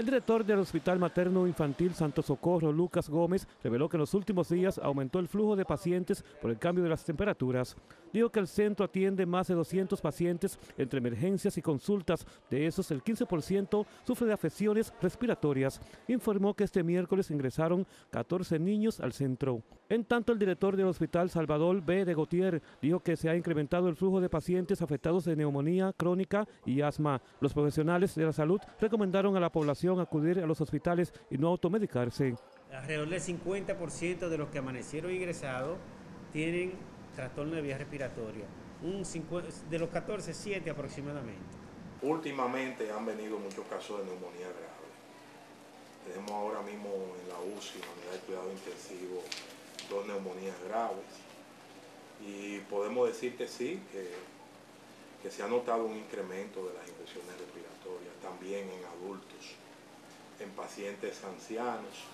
El director del Hospital Materno Infantil Santo Socorro, Lucas Gómez, reveló que en los últimos días aumentó el flujo de pacientes por el cambio de las temperaturas. Dijo que el centro atiende más de 200 pacientes entre emergencias y consultas. De esos, el 15% sufre de afecciones respiratorias. Informó que este miércoles ingresaron 14 niños al centro. En tanto, el director del Hospital Salvador B. de Gautier dijo que se ha incrementado el flujo de pacientes afectados de neumonía crónica y asma. Los profesionales de la salud recomendaron a la población acudir a los hospitales y no automedicarse. Alrededor del 50% de los que amanecieron ingresados tienen trastorno de vía respiratoria. Un de los 14, 7 aproximadamente. Últimamente han venido muchos casos de neumonía grave. Tenemos ahora mismo en la UCI, en la unidad de cuidado intensivo, dos neumonías graves. Y podemos decir que sí, que, que se ha notado un incremento de las infecciones respiratorias, también en adultos, en pacientes ancianos,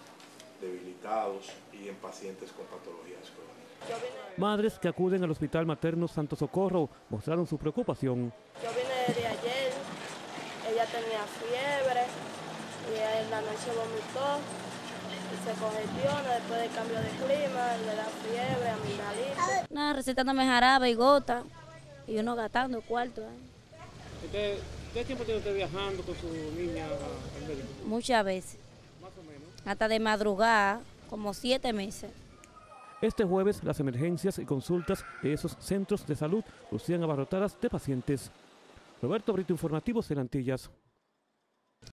debilitados y en pacientes con patologías crónicas. Madres que acuden al Hospital Materno Santo Socorro mostraron su preocupación. Yo vine de ayer, ella tenía fiebre y en la noche vomitó y se congestiona después del cambio de clima, le da fiebre, amigdalitis. Nada, recetándome jarabe y gota y uno gastando cuarto. ¿eh? ¿Qué tiempo tiene usted viajando con su niña al médico? Muchas veces. Más o menos. Hasta de madrugada, como siete meses. Este jueves las emergencias y consultas de esos centros de salud lucían abarrotadas de pacientes. Roberto Brito, Informativo, Antillas.